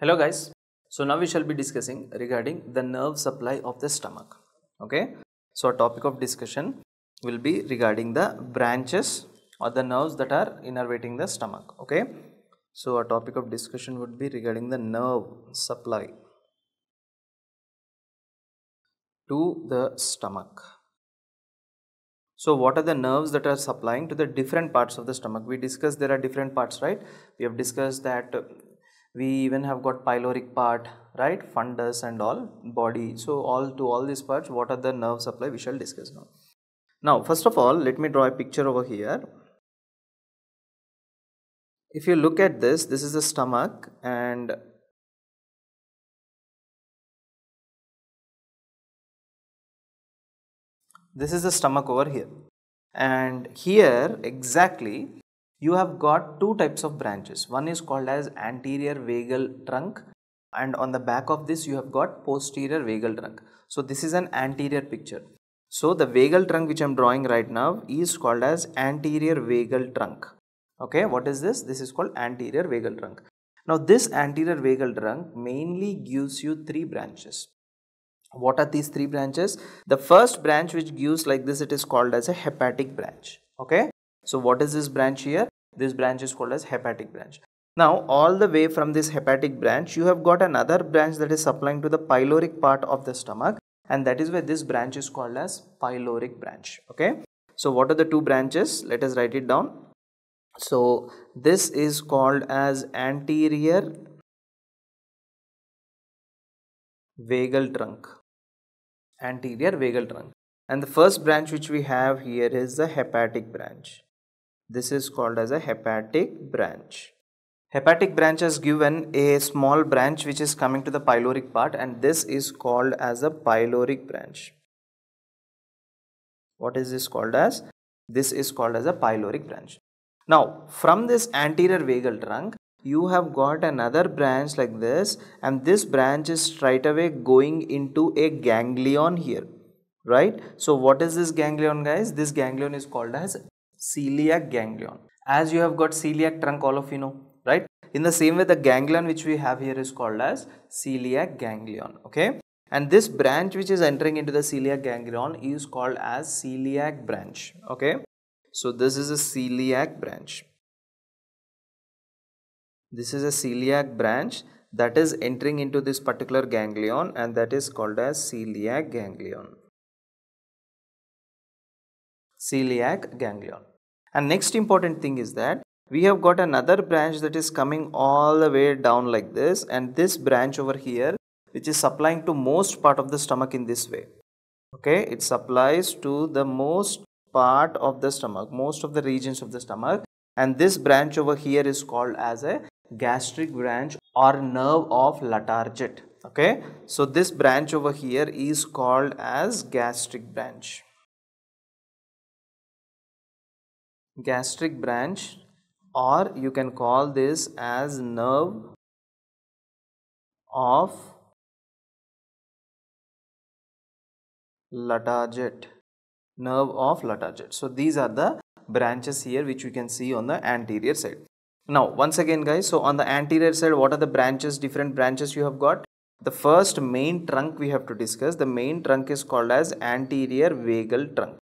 Hello guys. So now we shall be discussing regarding the nerve supply of the stomach. Okay. So our topic of discussion will be regarding the branches or the nerves that are innervating the stomach. Okay. So our topic of discussion would be regarding the nerve supply to the stomach. So what are the nerves that are supplying to the different parts of the stomach? We discussed there are different parts, right? We have discussed that we even have got pyloric part, right? Fundus and all body. So all to all these parts, what are the nerve supply? We shall discuss now. Now, first of all, let me draw a picture over here. If you look at this, this is the stomach and this is the stomach over here and here exactly you have got two types of branches. One is called as anterior vagal trunk and on the back of this you have got posterior vagal trunk. So this is an anterior picture. So the vagal trunk which i'm drawing right now is called as anterior vagal trunk. Okay what is this? This is called anterior vagal trunk. Now this anterior vagal trunk mainly gives you three branches. What are these three branches? The first branch which gives like this it is called as a hepatic branch. Okay so what is this branch here? This branch is called as hepatic branch. Now all the way from this hepatic branch you have got another branch that is supplying to the pyloric part of the stomach and that is where this branch is called as pyloric branch okay? So what are the two branches? Let us write it down. So this is called as anterior vagal trunk. Anterior vagal trunk. And the first branch which we have here is the hepatic branch this is called as a hepatic branch. Hepatic branch has given a small branch which is coming to the pyloric part and this is called as a pyloric branch. What is this called as? This is called as a pyloric branch. Now from this anterior vagal trunk you have got another branch like this and this branch is straight away going into a ganglion here right? So what is this ganglion guys? This ganglion is called as celiac ganglion. As you have got celiac trunk all of you know right? In the same way the ganglion which we have here is called as celiac ganglion okay? And this branch which is entering into the celiac ganglion is called as celiac branch okay? So this is a celiac branch. This is a celiac branch that is entering into this particular ganglion and that is called as celiac ganglion. Celiac ganglion. And next important thing is that we have got another branch that is coming all the way down like this. And this branch over here which is supplying to most part of the stomach in this way. Okay, it supplies to the most part of the stomach, most of the regions of the stomach. And this branch over here is called as a gastric branch or nerve of Latarjet okay? So this branch over here is called as gastric branch gastric branch or you can call this as nerve of Latarjet nerve of Latarjet so these are the branches here which you can see on the anterior side. Now once again guys, so on the anterior side what are the branches, different branches you have got? The first main trunk we have to discuss, the main trunk is called as anterior vagal trunk.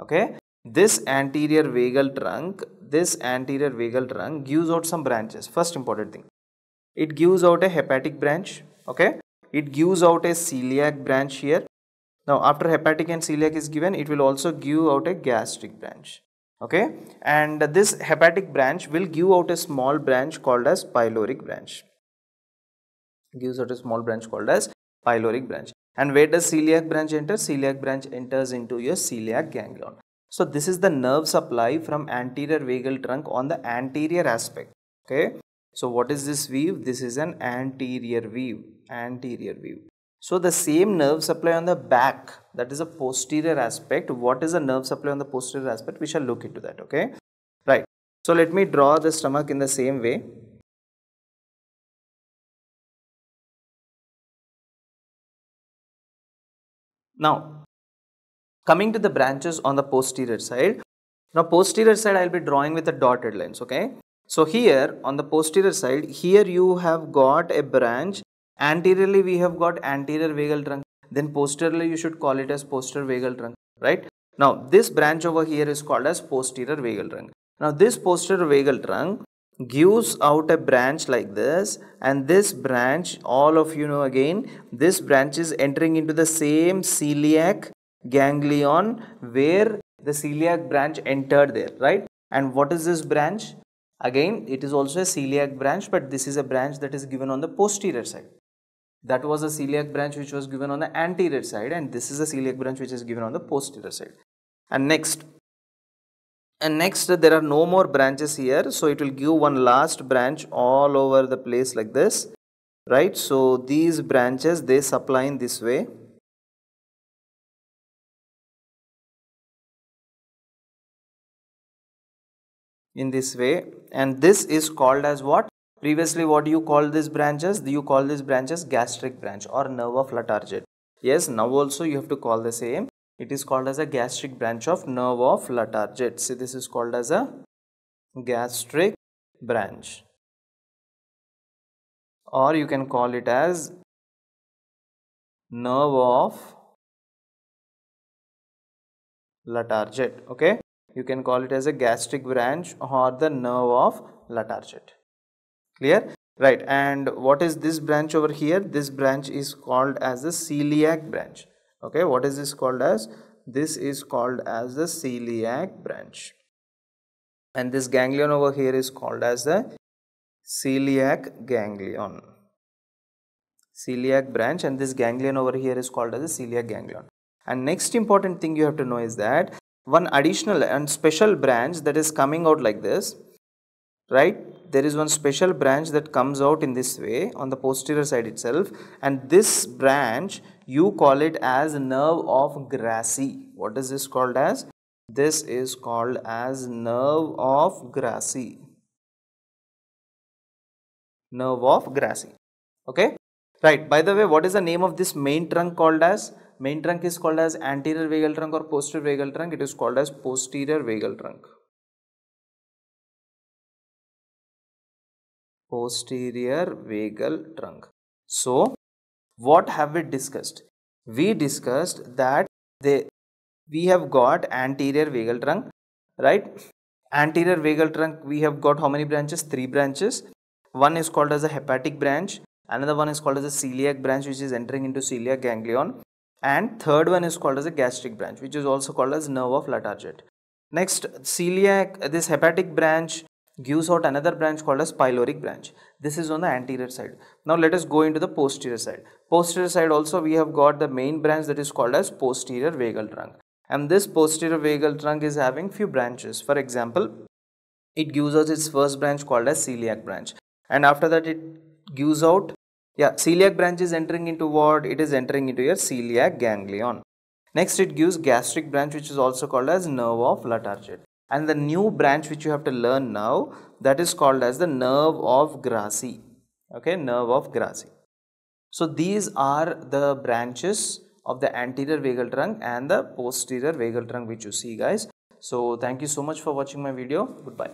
Okay, this anterior vagal trunk, this anterior vagal trunk gives out some branches. First important thing, it gives out a hepatic branch. Okay, it gives out a celiac branch here. Now after hepatic and celiac is given, it will also give out a gastric branch okay and this hepatic branch will give out a small branch called as pyloric branch gives out a small branch called as pyloric branch and where does celiac branch enter celiac branch enters into your celiac ganglion so this is the nerve supply from anterior vagal trunk on the anterior aspect okay so what is this view this is an anterior view anterior view so the same nerve supply on the back, that is a posterior aspect. What is the nerve supply on the posterior aspect? We shall look into that, okay? Right. So let me draw the stomach in the same way. Now, coming to the branches on the posterior side. Now posterior side I will be drawing with the dotted lines, okay? So here on the posterior side, here you have got a branch. Anteriorly we have got anterior vagal trunk. Then posteriorly you should call it as posterior vagal trunk, right? Now this branch over here is called as posterior vagal trunk. Now this posterior vagal trunk gives out a branch like this and this branch all of you know again this branch is entering into the same celiac ganglion where the celiac branch entered there right? And what is this branch? Again it is also a celiac branch but this is a branch that is given on the posterior side. That was a celiac branch which was given on the anterior side and this is a celiac branch which is given on the posterior side. And next. And next there are no more branches here so it will give one last branch all over the place like this right? So these branches they supply in this way in this way. And this is called as what? Previously what do you call these branches? Do you call these branches gastric branch or nerve of Latarjet yes now also you have to call the same. It is called as a gastric branch of nerve of Latarjet. See this is called as a gastric branch. Or you can call it as nerve of Latarjet. Okay, you can call it as a gastric branch or the nerve of Latarjet. Clear? Right. And what is this branch over here? This branch is called as the celiac branch okay what is this called as this is called as the celiac branch and this ganglion over here is called as the celiac ganglion celiac branch and this ganglion over here is called as the celiac ganglion and next important thing you have to know is that one additional and special branch that is coming out like this right there is one special branch that comes out in this way on the posterior side itself and this branch you call it as nerve of Grassi What is this called as? This is called as nerve of Grassi Nerve of Grassi Okay. Right. By the way, what is the name of this main trunk called as? Main trunk is called as anterior vagal trunk or posterior vagal trunk. It is called as posterior vagal trunk. Posterior vagal trunk. So, what have we discussed we discussed that they we have got anterior vagal trunk right anterior vagal trunk we have got how many branches three branches one is called as a hepatic branch another one is called as a celiac branch which is entering into celiac ganglion and third one is called as a gastric branch which is also called as nerve of Latarjet next celiac this hepatic branch gives out another branch called as pyloric branch. This is on the anterior side. Now let us go into the posterior side. Posterior side also we have got the main branch that is called as posterior vagal trunk. And this posterior vagal trunk is having few branches. For example, it gives us its first branch called as celiac branch. And after that it gives out, yeah, celiac branch is entering into what? It is entering into your celiac ganglion. Next it gives gastric branch which is also called as nerve of Latarjet and the new branch which you have to learn now that is called as the nerve of Grassi okay nerve of Grassi so these are the branches of the anterior vagal trunk and the posterior vagal trunk which you see guys. So thank you so much for watching my video. Goodbye